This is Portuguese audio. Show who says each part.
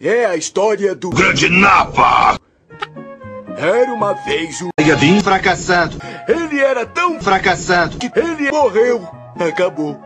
Speaker 1: É a história do
Speaker 2: Grande Napa!
Speaker 1: Era uma vez um.
Speaker 3: Saiyajin fracassado.
Speaker 1: Ele era tão
Speaker 3: Fracassado.
Speaker 1: que ele morreu. Acabou.